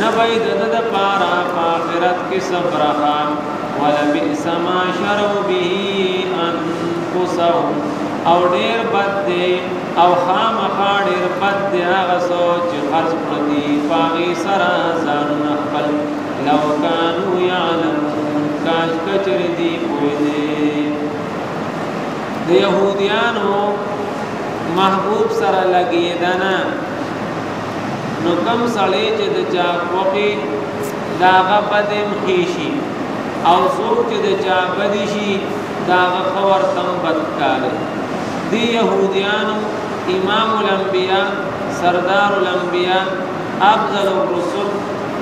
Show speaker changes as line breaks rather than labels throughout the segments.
نه به وي د ده دپاره په آخرت کښې څه برخه، ولبئس ما شروا به انفسهم، او ډېر بد دی او خامخا ډېر بد دی هغه څه چې خرڅ کړو دوی په هغې سره ځانونه خپل، لو کانو یعلمون، کاش که چېرې دوی پوهېدې. د یهودیانو محبوب سره لګېدنه. نو کوم سړی چې د چا خوخي داغه بدم خيشي او څوک چې د چا بدی شي داغه خور تم بدکاره دی يهوديانو امام الانبياء سردار الانبياء افضل الرسل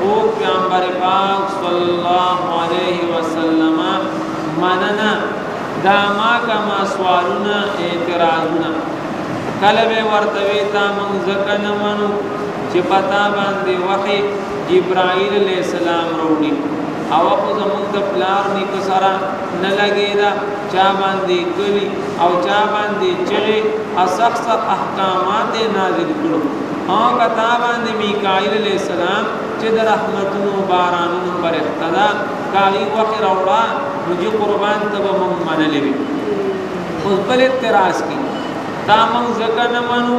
او پیغمبر پاک صلی الله علیه وسلم مننه دا ما کما سوالونه اعتراضونه کله به ورته وی تا مونږ ځکه نه منو چې پتا باندې وحی جبرائیل علیہ السلام روړي او خو زمونږ د پلار نیکه سره نه لګیدا چا باندې کلی او چا باندې چغه اسخ سخ احکامات نازل کړو او کتا باندې میکائیل علیہ السلام چې د رحمتونو بارانونو پر احتدا که هغوی غوښې راوړه نو جي قربان ته به موږ منلې وي اوس بل اعتراض کوي تا موږ ځکه نه منو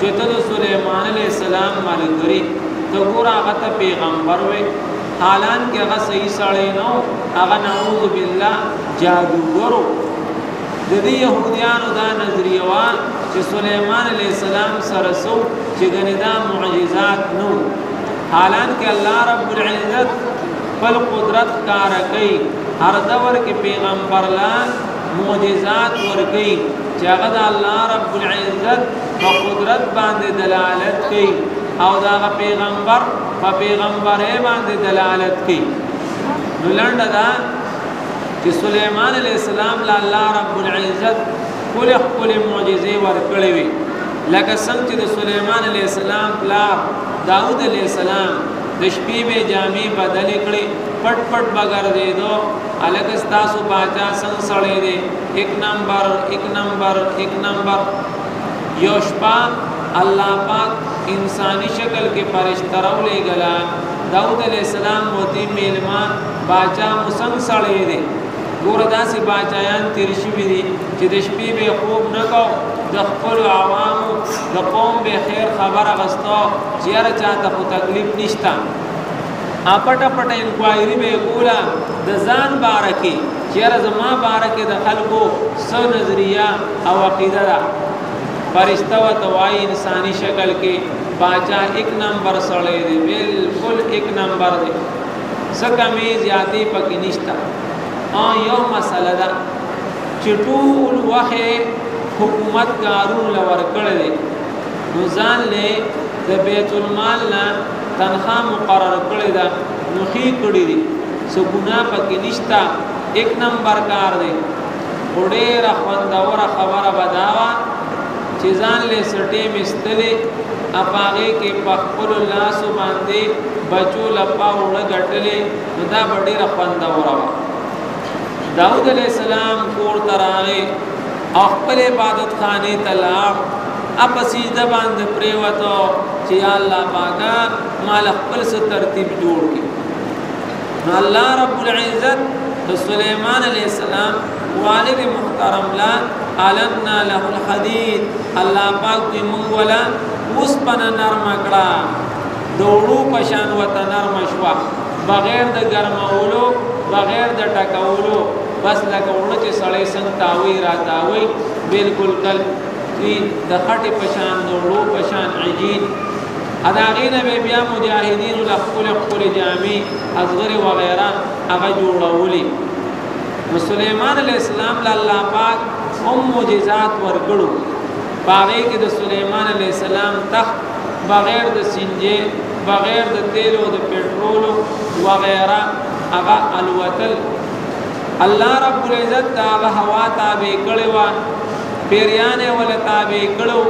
چې ته د سلیمان علیه السلام ملګری ته ګوره هغه ته پیغمبر وې حالان کې هغه صحیح سړی نه و هغه نعوذ بالله جادوګرو د دې يهوديانو دا نظریه وا چې سليمان عليه السلام سره سو چې ګنې دا معجزات نو حالان کې الله رب العزت خپل قدرت ښکاره کوي هر دور کې پیغمبرلا معجزات ورکي چې هغه د الله رب العزت په قدرت باندې دلالت کوي او دا پیغمبر په پیغمبرې باندې دلالت کوي نو لنډه دا چې سليمان عليه السلام لا الله رب العزت کل خپل معجزې ورکړې وي لکه څنګه چې د سليمان عليه السلام پلار داوود عليه السلام د شپې به جامې بدلې کړې پټ پټ به ګرځېدو هلکه ستاسو باچا څنګه سړی دی ایک نمبر ایک نمبر ایک نمبر یو شپه الله پاک انساني شکل کې فرشته راولېږله داود علیه السلام وتی میلمه باچا مو څنګه سړی دی ګوره داسې باچایان تیر شوي دي چې د شپې به خوب نه کو د خپل عوامو د قوم به خیر خبره غستو چې یاره چاته خو تکلیف نشته اپټه پټه انکوایری به کوله د ځان باره کې چې یاره زما باره کې د خلکو څه نظریه او عقیده ده فرشتہ و توای انسانی شکل کې باچا ایک نمبر سړی دی بالکل ایک نمبر دی څه کمې زیاتې پکې نشته او یو مسله ده چې ټول وخت حکومت کارون لور کړی دی نو ځان له د بیت المال نه تنخوا مقرر کړی ده نو خې کړی دی څه ګناه پکې نشته یک نمبر کار دی خو ډېره خوندوره خبره به دا وه چې ځان له سټې مستلې اپاغې کې په خپل لاسو باندې بچو لپا وړه ګټلې نو دا به ډېره خوندوره وه داود علیه السلام کور ته راغی او خپل عبادت خانه ته لاړ اپ سجده باندې پریوتو چې الله پاکه مال خپل څه ترتیب جوړ کړي نو الله رب العزت د سليمان عليه السلام والد محترم لا علنا له الحديد الله پاک دې موږ ولا اوس پنه نرم کړه دوړو پشان وته نرم شوا بغیر د ګرمولو بغیر د ټکولو بس لکه وړو چې سړی څنګه تاوي را تاوي بالکل کل دوی د خټې پشان د وړو پشان عجین او د هغې نه به بیا مجاهدینو له ښکلې ښکلې جامې ازغرې وغیره هغه جوړولې نو سلیمان علیه السلام له الله پاک هم معجزات ورکړو په هغې کې د سلیمان علیه السلام تخت بغیر د سینجې بغیر د تیلو د پټرولو وغیره هغه الوتل الله رب العزت دا هغه هوا تابع کړې وه پیریانې ول تابع کړو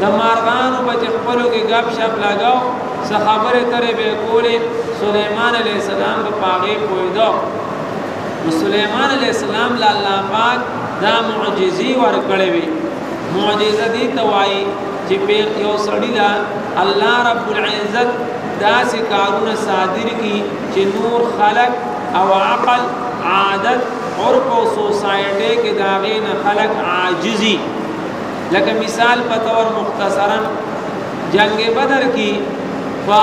د مارغانو به چې خپلو کې ګپ شپ لګاو څه خبرې ترې به یې کولې سلیمان علیه السلام به په هغې پوهېده نو سلیمان علیه السلام له الله پاک دا معجزې ورکړې وي معجزه دې ته وایي چې په یو سړی لا الله رب العزت داسې کارونه صادر کی چې نور خلق او عقل عادت عرف او سوسایټي کې داغې نه خلق عاجزي لکه مثال په تور مختصرا جنگ بدر کې په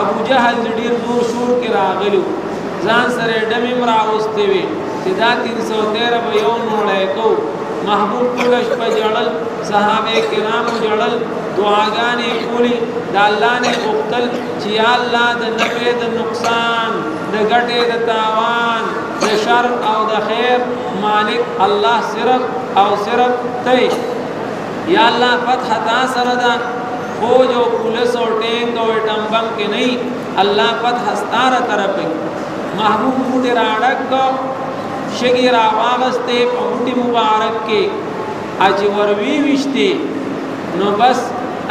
ابو جهل ډیر زور شور کې راغلو ځان سره ډم امرا اوسته وي چې دا 313 به یو نوړای کو محبوب کلش په جړل صحابه کرامو جړل دعاګانې کولی د الله نه غوښتل چې الله د نفع د نقصان د ګټې د تاوان د شر او د خیر مالک الله صرف او صرف ته یا الله فتح تا سره ده فوج او پولیس او ټینګ او اټم بم کې نه الله فتح ستاره طرف دی محبوب موټی راړک کو شګي را واغسته په موټي مبارک کې اج وروي وشته نو بس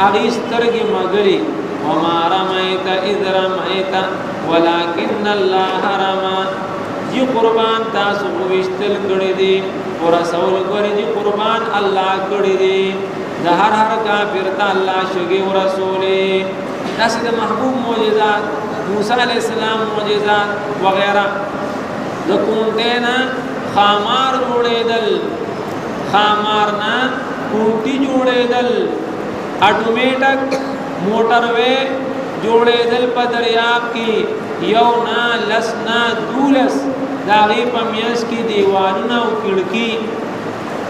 اغي سترګې مګري وما رميت اذ رميت ولکن الله حرما جی قربان تاسو خو وشتل کړی دی او رسول کړی جی قربان الله کړی دی د هر هر کافر ته الله شګي او رسولې داسې د محبوب معجزات موسی علی السلام معجزات وغیرہ د کونټه نه خامار جوړېدل خامار نه کونټي جوړېدل اټومیټک موټر وې جوړېدل په دریاب کې یو نه لس نه دولس داغې په میاس کې دیوالونه او کړکی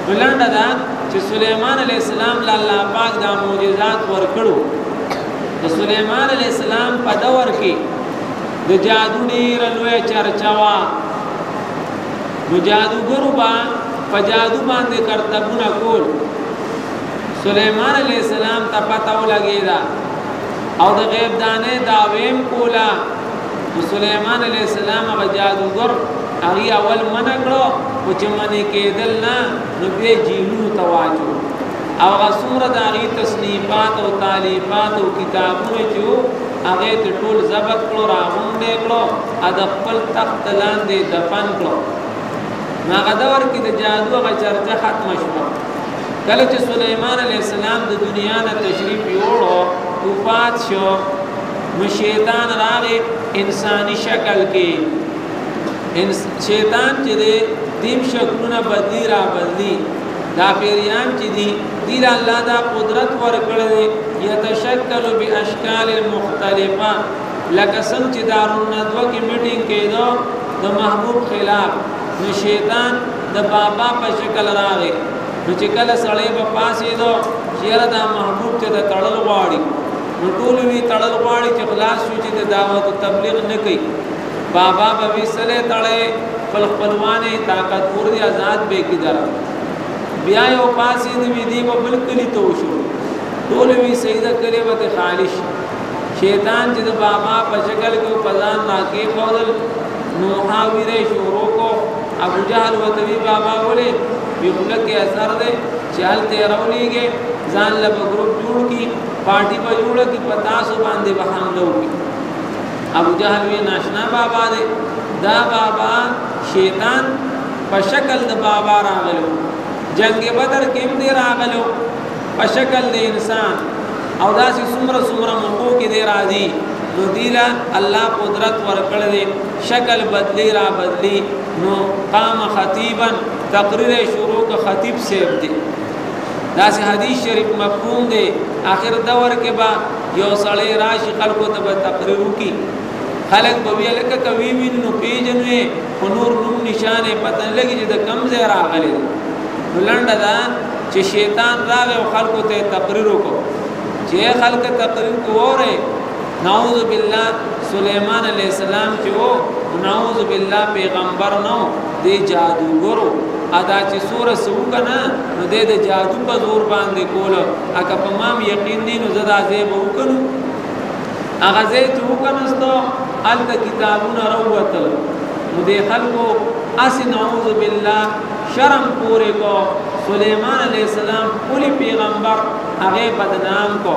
بلنډه ده چې سلیمان علی السلام له الله پاک دا معجزات ورکړو د سلیمان علی السلام په دور کې د جادو ډیر لوی چرچا وا نو جادوګرو با په جادو باندې کرتبونه کول سلیمان علی السلام ته پته ولګی دا او د غیب دانه داویم کولا نو سليمان عليه السلام هغه جادوګر هغه اول من کړو او چې من کېدل نه نو به جیلونو تواجو او غسور د هغه تصنیفات او تالیفات او کتابونه چې هغه ته ټول ضبط کړو راغونډې کړو ا د خپل تخت لاندې دفن کړو هغه دور کې د جادو هغه چرچه ختم شوه کله چې سليمان عليه السلام د دنیا نه تشریف یوړو وفات شو نو شیطان راغی انساني شکل کې شیطان چې دی دیم شکلونه بدلی را بدلی دا پیریان چې دي دی له الله دا قدرت ورکړی دی یتشکل باشکال مختلفه لکه څنګه چې دارالندوه کې میټینګ کېدو د محبوب خلاف نو شیطان د بابا په شکل راغی نو چې کله سړی به پاسېدو چې یاره دا محبوب ته د تړل غواړي نو ټول وی تړل غواړي چې خلاص شو چې د دعوت او تبلیغ نه کوي بابا به وی سره تړې خپل خپلوانې طاقت ور دي آزاد به کی در بیا یو پاسې دی وی دی په بل کلی ته وشو ټول وی سیده کلی به خالص شیطان چې د بابا په شکل کې په ځان راکې خول نو هاوی رې شروع کو ابو جهل ورته وی بابا ولې وی خوله کې اثر دی چې هلته یې راولېږې ځان له به ګروپ جوړ کړي پارټي به جوړه کړي په تاسو باندې به حمله وکړي ابو جهل وی ناشنا بابا دی دا بابا شیطان په شکل د بابا راغلو جنگ بدر کې هم دی راغلو په شکل د انسان او داسې څومره څومره موقعو کې دی راځي نو دیله الله قدرت ورکړی دی شکل بدلی را بدلی نو قام خطیبا تقریر شروع کا خطیب سیب دی دا سه حدیث شریف مفهوم دی اخر دور کې با یو سړی راشي خلکو ته به تقریر وکي خلک به وی لکه کوي وینو پیجنوي خو نور نوم نشانه پتن لګي چې د کم ځای راغلی نو لنډه دا چې شیطان راغی او خلکو ته تقریر وکړو چې خلک تقریر کوره نعوذ بالله سليمان عليه السلام چې وو نعوذ بالله پیغمبر نو دی جادوګرو ادا چې سوره سو کنه نو د جادو په زور باندې کول اګه په مام یقین نه نو زدا زیب وکنو اغه زه چې وکنهستو ال د کتابونه روتل نو د خلکو اس نعوذ بالله شرم پورې کو سليمان عليه السلام اولی پیغمبر هغه بدنام کو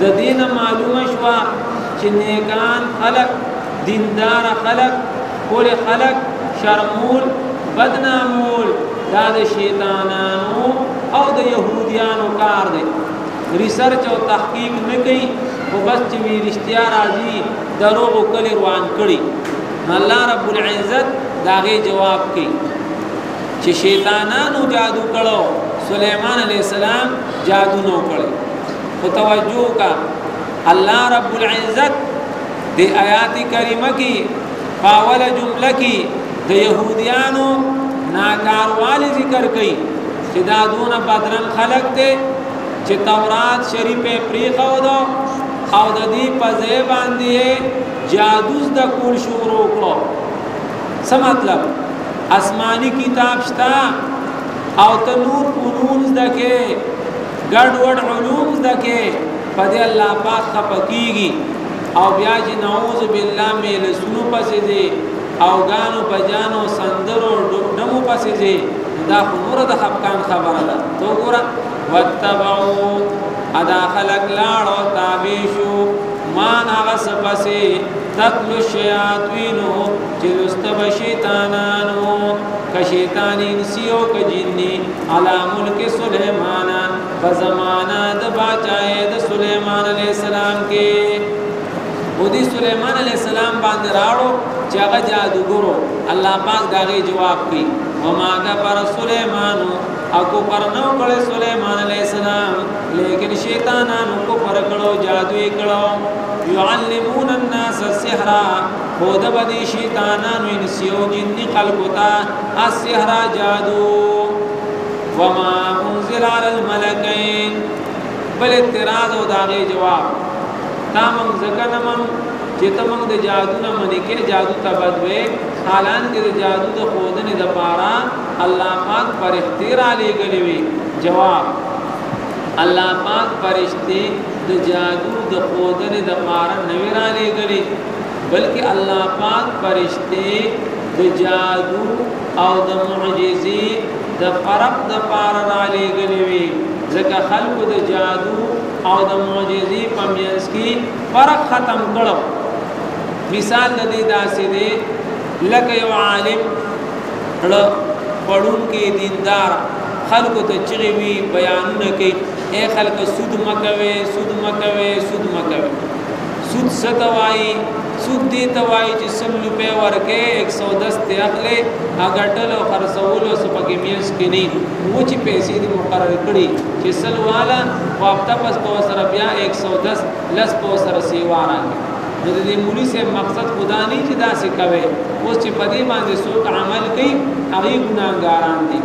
د دې نه معلومه شوه چې نیکان خلک دیندار خلک ټول خلک شرمول بدنامول دا د شیطانانو او د يهوديانو کار دی ریسرچ او تحقیق نه کوي او بس چې وی رښتیا راځي دروغ کلی روان کړي الله رب العزت داغه جواب کوي چې شیطانانو جادو کړو سليمان عليه السلام جادو نو کړو خو توجه وکړه الله رب العزت د آیات کریمه کې پاوله جمله کې د يهوديانو ناکاروالی ذکر کړي چې دا دونه بدرن خلق دي چې تورات شریف پریخو دو او د دې په ځای باندې جادو د کول شروع کړو څه مطلب آسمانی کتاب شته او ته نور علوم زده کې ګډ وډ علوم زده کې په دې الله پاک خپکیږي او بیا چې نعوذ بالله میل سونو پسې دي او غانو بجانو سندرو دمو پسې دي دا خو نور د خپکان خبره ده تو ګور وتبعو ادا خلق لاړو تابع شو ما هغه سپسې تتلو شیاطینو چې لستب شیطانانو که شیطان انسی او که جنی علی ملک سلیمان په زمانہ د باچای د سلیمان علی السلام کې او دی سلیمان علی السلام باندې راړو چې هغه جادوګرو الله پاک داغه جواب کوي وما کفر سلیمان او کو پر نو کړه سلیمان علی السلام لیکن شیطانانو کو پر کړو جادو کړو يعلمون الناس السحر خو ده به دې شیطانانو انسي او جني خلکو ته السحر جادو وما انزل علی الملکین بل اعتراض او داغه جواب تا مونږ ځکه نه منو چې ته مونږ د جادو نه منې کې جادو ته بدوي حالانکه د جادو د خودنې د پاره الله پاک فرښتې را لېږلې وي جواب الله پاک فرښتې د جادو د خودنې د پاره نه وی را لېږلې بلکې الله پاک فرشتې د جادو او د معجزې د فرق د پاره را لېږلې وي ځکه خلکو د جادو او د معجزې په منځ کې فرق ختم کړو مثال د دې داسې دی لکه یو عالم ړ پړون کې دیندار خلکو ته چغې وي بیانونه کوي اے خلک سود مکوي سود مکوي سود مکوي سود څه ته وایي؟ سود دې ته وایي چې سل روپۍ ورکې یک سو دس دې اخلې او ګټل او خرڅول او څه پکې مینځ کې نه و چې پیسې دې مقرر کړي چې سل والا خو هفته پس به ورسره بیا یک سو دس لس به ورسره سیوا راکړي نو د دې مولي صاحب مقصد خدا نه چې داسې کوي اوس چې په دې باندې څوک عمل کوي هغوی ګناهګاران دي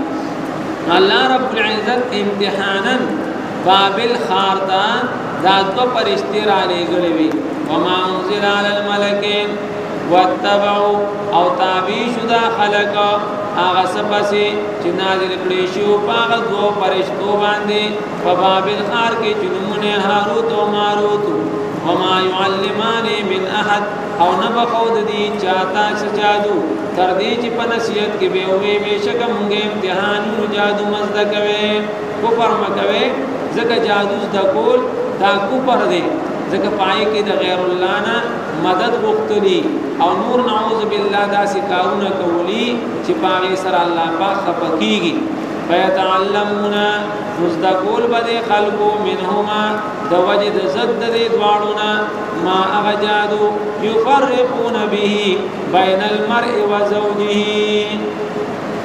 الله رب العزت امتحانا بابل ښار ته دا دوه فرشتې رالېږلې وي وما انزل علی الملکین واتبعوا او تابع شو دا خلک هغه څه پسې چې نازل کړی شو په هغه دوو فرشتو باندې په بابل ښار کې چې نومونه هاروت او ماروت وما يعلمان من احد او نه بخود دي چاته څه جادو تر دې چې په نصیحت کې به وي بشک مونږه امتحان جادو مزده کوي کفر مکوي ځکه جادو زده کول دا کفر دی ځکه پای کې د غیر الله نه مدد غوښتلی او نور نعوذ بالله داسې کارونه کولی چې پاغه سره الله پاک خپکیږي فیتعلمون مزدا کول بده خلقو منهما د وجد زد د دواړونه ما هغه جادو یفرقون به بین المرء و زوجه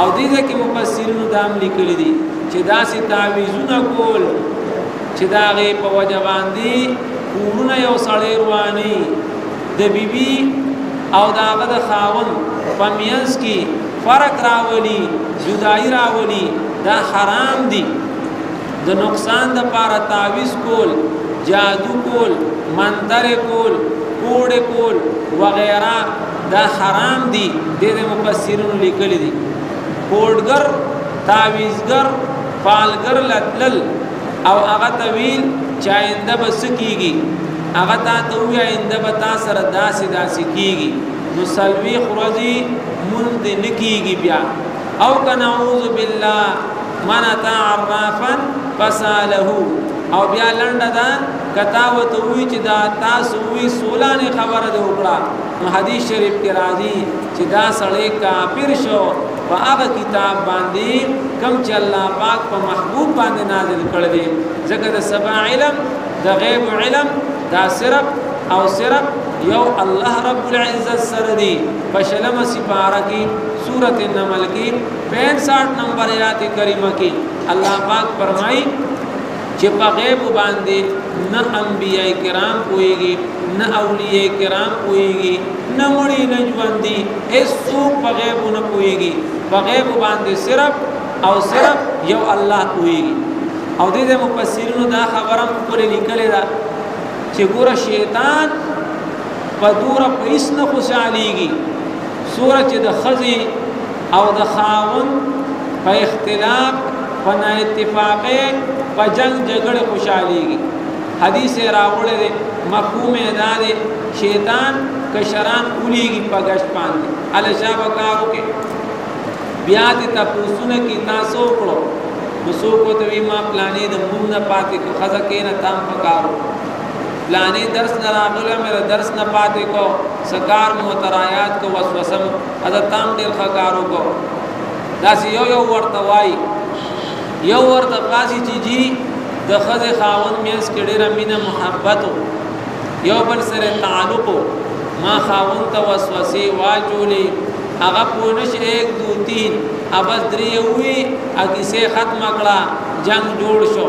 او دې ځکه مفسرینو دا هم لیکلي دي چې داسې تعویذونه کول چې دا غي په وجه باندې کورونه یو سړی رواني د بیبي او داغه د خاون په میانس کې فرق راولي جدائی راولي دا حرام دي د نقصان د پاره تعویز کول جادو کول منتر کول کوډ کول وغیرہ دا حرام دي ډېر مفسرین لیکلي دي کوډګر تعویزګر فالګر لتل او هغه تویل چې آینده به سکیږي هغه تا ته وی آینده به تا سره داسې داسې کیږي نو سلوي خرزي مونږ دې نکیږي بیا او کنا اعوذ بالله من تا عرافا فساله او بیا لنډه ده کتا وته وی چې دا تاسو وی سولانه خبره ده وکړه نو حدیث شریف کې راځي چې دا سړی کافر شو په هغه کتاب باندې کم چې الله پاک په محبوب باندې نازل کړ دی ځکه د سبا علم د غیب علم دا صرف او صرف یو الله رب العزت سره دی په شلم سپاره کې سورۃ النمل کې 65 نمبر آیات کریمه کې الله پاک فرمایي چې په غیب باندې نه انبیاء کرام پويږي نه اولیاء کرام پويږي نه مړي نه ژوندي هیڅوک په غیب نه پويږي په غیب باندې صرف او صرف یو الله پويږي او د دې مفسرینو دا خبره هم کولې لیکلې ده چې ګوره شیطان په دوره پیس نه خوشاليږي څومره چې د ښځې او د خاوند په اختلاف په نااتفاقۍ په جنګ جګړې خوشحالېږي حدیث یې راوړی دی مفهوم یې دا دی شیطان کشران ولیږي په ګشت باندې هلشا به کار وکړي بیا دې تپوسونه کې تاسو وکړو نو څوک ورته وایي ما پلانې د مونږ نه پاتې کو ښځه کېنه تام په کار وکړو پلانې درس نه راغله مې درس نه پاتې کو څه کار مو ته راياد که وسوسه مو ادا تا هم ډېر ښه کار وکړو داسې یو یو ورته وایي یو ورته پاسي چې جی د ښځې خاوند مینس کې ډېره مینه محبت یو بل سره تعلق ما خاوند ته وسوسې واچولې هغه پوه نه شي یک دو تین ابس درې وي اګیسه ختمه کړه جنگ جوړ شو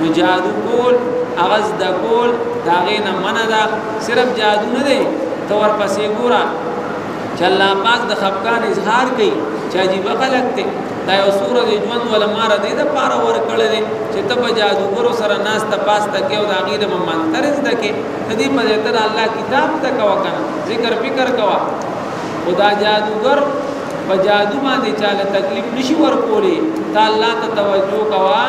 نو جادو کول هغه زده کول د هغې نه منع ده صرف جادو نه دی ته ورپسې ګوره چې الله پاک د خفګان اظهار کوي چې عجیبه خلک دی دا یو څو ورځې ژوند ولا مار دی د پاره ورکړی دی چې ته په جادوګرو سره ناسته پاسته کې او د هغې نه به منتر زده کې ته دې په ځای ته د الله کتاب زده کوه که نه ذکر فکر کوه خو دا جادوګر په جادو باندې چاله تکلیف نشي ورکولی ته الله ته توجه کوه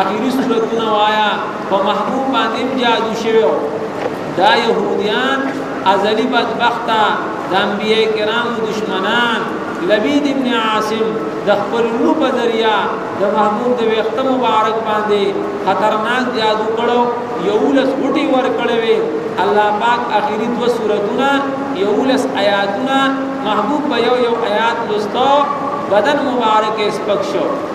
اخیری سورتونه وایا په محبوب باندې هم جادو شوی دا يهوديان ازلی بدبخته د انبیای کرامو دشمنان لبید ابن عاصم د خپل لو په ذریعہ د محبوب د وخت مبارک باندې خطرناک جادو کړو یولس غټي ور کړې وي الله پاک اخیری دو سورتونه یولس آیاتونه محبوب به یو یو آیات لستو بدن مبارک سپک شو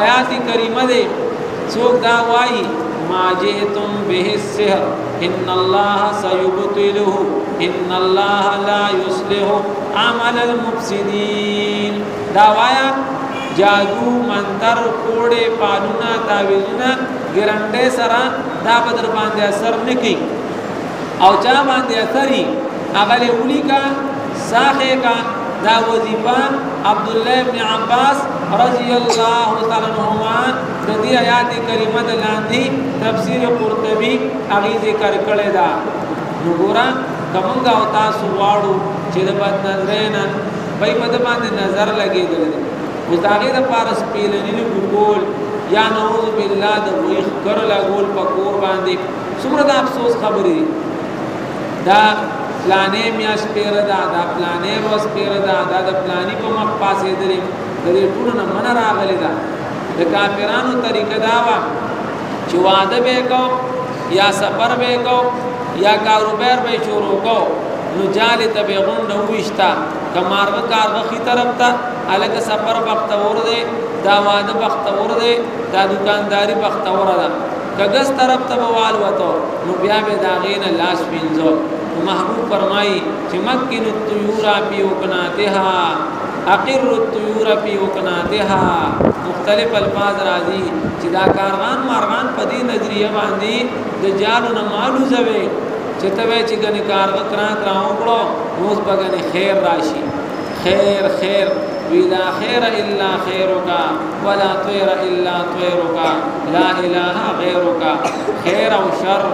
آیات کریمه دی څوک دا وایي ما جئتم به السحر ان الله سيبطله ان الله لا يصلح عمل المفسدين دا وایا جادو منتر کوړې پالونه تعویذونه ګرنډې سره دا بدر باندې اثر نکي او چا باندې اثري هغه له ولیکا ساخه کا دا وظیفه عبد الله ابن عباس رضی الله تعالی عنہما د دې آیات کریمه د لاندې تفسیر قرطبی اغي ذکر کړی دا نو ګورا کومګ او تاسو واړو چې د بد نظرې نه پای په دې باندې نظر لګیدل او دا غي د پارس پیلنی ګول یا نعوذ بالله د ویخ کر لګول په کور باندې څومره د افسوس خبرې دا فلانې میاشت پیره ده دا فلانې ورځ پیره ده دا د فلانی په مخ پاسېدلې د دې ټولو نه منه راغلې ده د کافرانو طریقه دا وه چې واده به کو یا سفر به کو یا کاروبار به شروع کو نو جاله ته به غونډه وښتا کمارغه کارغه خي طرف ته الګ سفر بختور دی دا واده بختور دی دا دکانداری بختور ده که ګس طرف ته به والوته نو بیا به د هغې نه لاس وینځه نو محبوب فرمایي چې مکن الطیور فی وکناتها اقر الطیور فی وکناتها مختلف الفاظ راځي چې دا کارغان مارغان په دې نظریه باندې د جالو نه مالو زوي چې ته وای چې ګنې کارغه کران کران وکړو نو اوس به ګنې خیر راشي خیر خیر وی لا خیر الا خیرک ولا طیر الا طیرک لا اله غیرک خیر او شر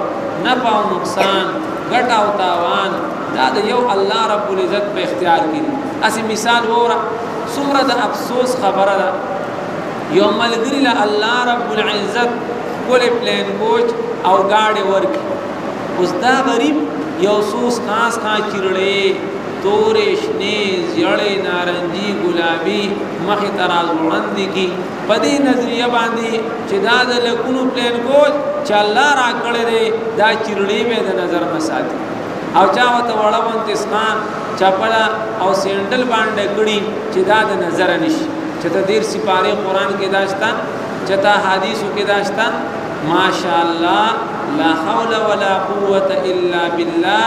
نفع او نقصان ګټ او تاوان دا د یو الله رب العزت په اختیار کې دي اسی مثال وره څومره د افسوس خبره ده یو ملګری له الله رب العزت کولې پلان کوچ او گاډي ورکی اوس دا غریب یو سوس خاص خاص چیرړې تورې، شنې، زیړې، نارنجي، ګلابي، مخې ته راځوړندې کړي، په دې نظریه باندې چې دا د لکونو پلان کوچ چې الله را کړی دی دا چیرړې به د نظر نه ساتي او چا ته وړه وانتې سخان چپلا او سینډل باندې کړي چې دا د نظر نشي چې ته دیر سپاره قران کې داشتا چې ته حدیثو کې داشتا ماشاءالله لا حول ولا قوت الا بالله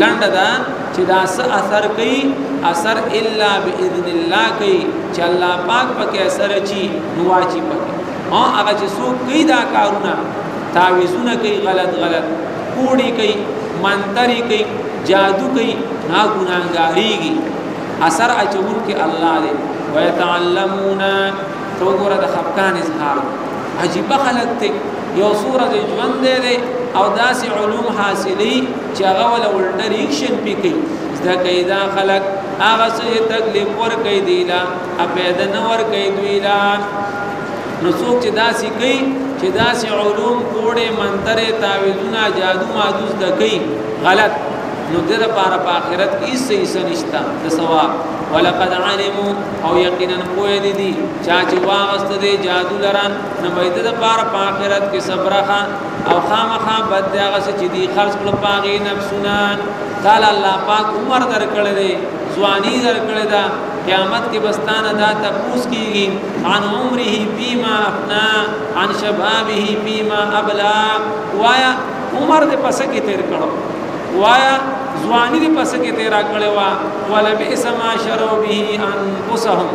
لنډه دا چې دا څه اثر کوي اثر الا باذن الله کوي چې الله پاک پکې اثر چی دعا چی پکې او هغه چې څوک کوي دا کارونه تعویذونه کوي غلط غلط کوړی کوي منتری کوي جادو کوي نا ګناګاریږي اثر اچون کې الله دې ويتعلمون ته وګوره د خفقان اظهار عجیب خلک ته یو څو ورځې ژوند دی دی او داسې علوم حاصلې چې هغه ولا ولټر ایکشن پکې زده کوي دا خلک هغه څه تکلیف ور کوي دی لا اپید نه ور کوي دوی لا نو څوک چې داسې کوي چې داسې علوم کوډه منتره تعویذونه جادو مادوس د کوي غلط نو د لپاره په آخرت کې هیڅ نشته د ثواب ولقد علموا او یقینا پوه دي دي چا چې واغست دي جادو لران نه باید د پار په آخرت کې صبرخه او خامخا بد دی هغه چې دي خرج کړ پاغي نفسونه تعالی الله پاک عمر درکړي دي ځواني درکړي ده قیامت کې بستانه دا تپوس کیږي عن عمره فيما افنا عن شبابه فيما ابلا وایا عمر دې پس کې تیر کړو وایا ځواني دې پس کې تیرا کړې وا ولا بئس ما شرو به انفسهم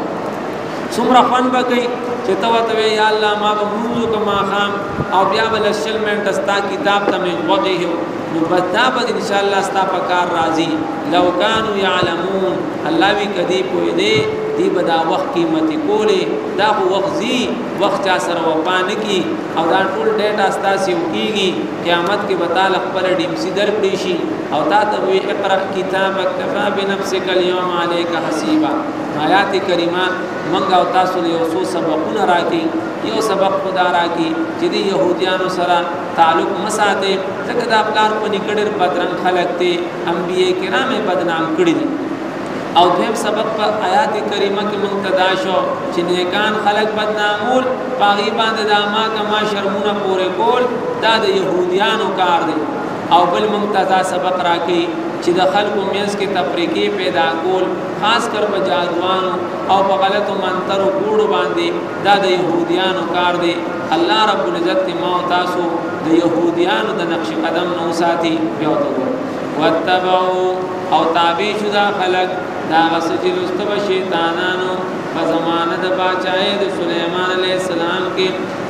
څومره خوان به کوي چې ته وته یا الله ما به موږ کما خام او بیا بل شل منټه ستا کتاب ته مې وغه هو نو بس دا به ان شاء الله ستا په کار راځي لو کانوا يعلمون الله وی کدی پوی دی دی به دا وخت قیمتي کولې دا خو وخت زی وخت چا سره وپانه کی او دا ټول ډیټا ستاسو کیږي قیامت کې به تاله خپله ډیمسي درکړی شي او تا ته وی اقرأ کتابک کفا بنفسک اليوم عليك حسیبا نو آیات کریمه منګ او تاسو له یو څو سبقونه راکې یو سبق خدا راکې چې دی يهوديانو سره تعلق مساته ځکه دا پلار په نکړر بدرنګ خلک ته انبیای کرام بدنام کړی دي او دویم سبب په آیات کریمه کې مونږ ته دا شو چې نیکان خلق بدنامول پاغي باندې دا ما کما شرمونه پورې کول دا د يهوديانو کار دی او بل مونږ ته دا سبق راکې چې د خلکو مینس کې تفریقې پیدا کول خاص کر په جادوانو او په غلطو منترو کوړو باندې دا د يهوديانو کار دی الله رب العزت دې ما او تاسو د يهوديانو د نقش قدم نو ساتي بیا وتو واتبعوا او تابع شو دا خلک د هغه څه چې لوسته به شیطانانو په زمانه د باچاهۍ د سلیمان علیه السلام کې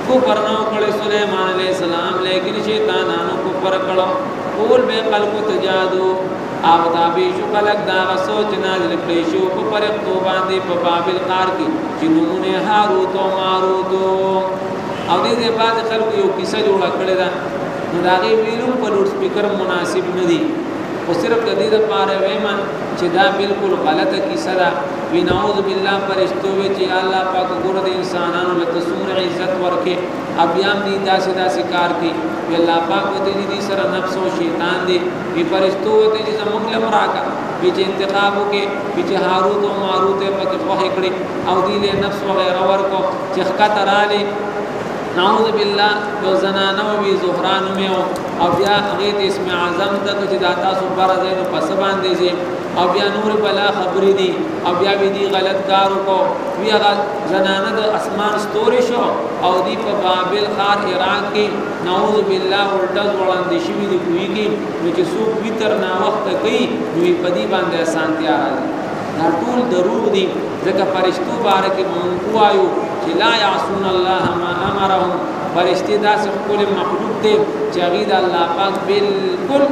کفر نه وکړي سلیمان علیه السلام لیکن شیطانانو کفر کړو ټول به خلکو ته جادو او تابع شو خلک دا سوچ نازل کړی شو په پرختو باندې په بابل ښار کې چې نمونه هاروت او ماروت او دې دې بعد خلکو یو کیسه جوړه کړې ده نو دا غي ویلو په لوډ سپیکر مناسب نه دي خو صرف د دې لپاره ویمه چې دا بالکل غلطه کیسه ده وی نعوذ بالله فرشتو وی چې الله پاک ګور د انسانانو له تصور عزت ورکه ابیام دی داسې داسې کار کوي وی الله پاک وته چې دې سره نفس او شیطان دی وی فرشتو وته چې زموږ لم راکا وی چې انتخاب وکي وی چې هاروت او ماروت په کې خوښ کړي او دی له نفس وغیرہ ورکو چې خکته رالی نعوذ بالله یو زنانه وی زهران مې او بیا هغه ته اسم اعظم ته چې دا تاسو فرض نو پس باندې زی او بیا نور بلا خبرې دي او بیا وی دي غلط کار وکاو وی هغه زنانه د اسمان ستوري شو او دی په بابل خار عراق کې نعوذ بالله الټا ځوړان دي شي دي کوي کې نو چې سو ویتر نا وخت کوي نو په دې باندې اسانتیا راځي دا ټول دروغ دي ځکه فرشتو بارکه مونږ وایو چې لا یعصون الله ما امرهم فرشتي داسې ښکلی مخلوق دی چې هغوی د الله پاک بالکل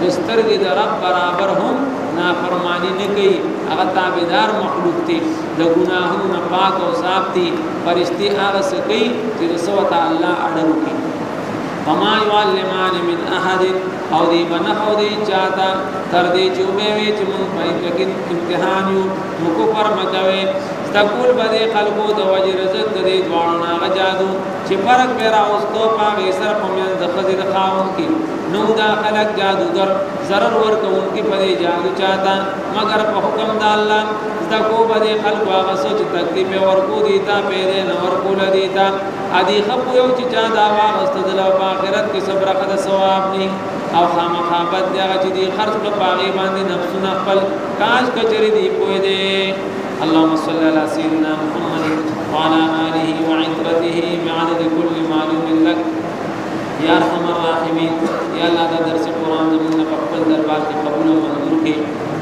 د سترګې د رب برابر هم نافرمانی نه کوي هغه تابعدار مخلوق دی له ګناهونو نه پاک او صاف دی فرشتي هغه څه کوي چې د څه ورته الله اډر وکړي وما يعلمان من احد او دی بنه خو دی چاته تر دې چې وبوي چې مونږ په امتحان یو نو کفر مه کوي زده کول به دې خلکو د وجې رزق د دې دواړو نه هغه جادو چې فرق به راوستو په هغې سره په منځ د ښځې د خاوند کې نو دا خلک جادوګر ضرر ورکوونکي په دې جادو چاته مګر په حکم د الله زده کو به دې خلکو هغه څه چې تکلیف یې ورکو دي تا پیدا نه ورکوله دي تا ادي ښه پوهیو چې چا دا واغسته د له په آخرت کې څه برخه د ثواب نه او خامخا بد دی هغه چې دې خرڅ کړه په هغې باندې نفسونه خپل کاش که چېرې دی پوه دی اللهم صل علی سیدنا محمد وعلى آله وعترته بعدد كل معلوم لك یا ارحم الراحمین یا الله دا درس قرآن زمونږ په خپل دربار کې قبول او منظور کړي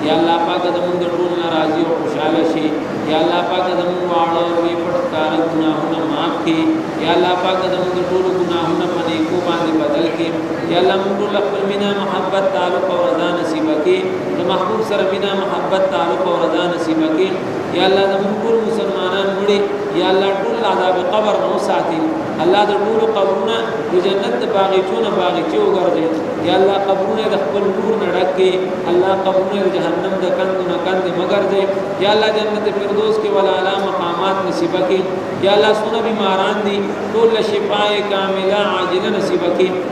یا الله پاک زمونږ د ټول ناراضي او خوشاله شي یا الله پاک زمونږ واړه وی پټ کار ګناهونه معاف کړي یا الله پاک زمونږ د ټول ګناهونه په نیکو باندې بدل کړي یا الله موږ ټول خپل مینا محبت تعلق او رضا نصیب کړي د محبوب سره مینا محبت تعلق او رضا نصیب کړي یا الله زموږ ټول مسلمانان مړي یا الله ټول عذاب قبر نو ساتي الله د ټول قبرونه د جنت د باغچونه باغچه وګرځي یا الله قبرونه د خپل نور نه ډکه الله قبرونه د جهنم د کندو نه کند مگر دی یا الله جنت فردوس کې ولا اعلی مقامات نصیب کړي یا الله سونه بیماران دي ټول شفای کامله عاجله نصیب کړي